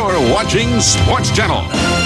You're watching Sports Channel.